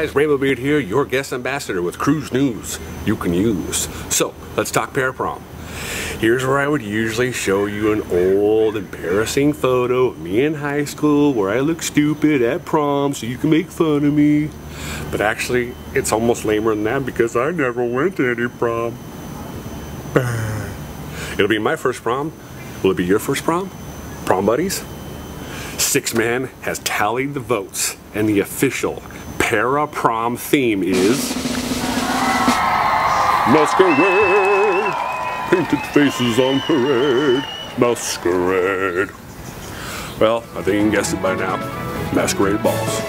guys, Rainbow Beard here, your guest ambassador with Cruise News you can use. So, let's talk para prom. Here's where I would usually show you an old embarrassing photo of me in high school where I look stupid at prom so you can make fun of me. But actually, it's almost lamer than that because I never went to any prom. It'll be my first prom. Will it be your first prom? Prom buddies? Sixthman has tallied the votes, and the official para prom theme is Masquerade! Painted faces on parade, masquerade. Well, I think you can guess it by now. Masquerade balls.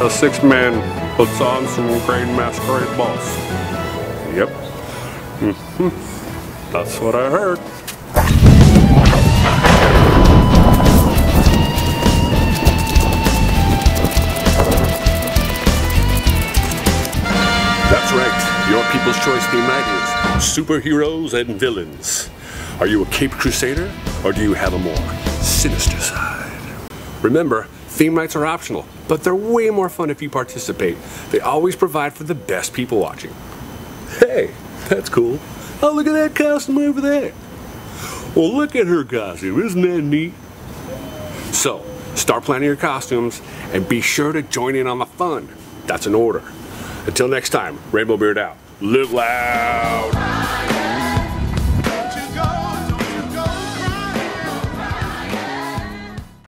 A Sixthman puts on some great masquerade balls. Yep. Mm-hmm. That's what I heard. Your People's Choice theme night is superheroes and villains. Are you a Cape Crusader or do you have a more sinister side? Remember, theme nights are optional, but they're way more fun if you participate. They always provide for the best people watching. Hey, that's cool. Oh, look at that costume over there. Well, look at her costume. Isn't that neat? So, start planning your costumes and be sure to join in on the fun. That's an order. Until next time, Rainbow Beard out. Live loud.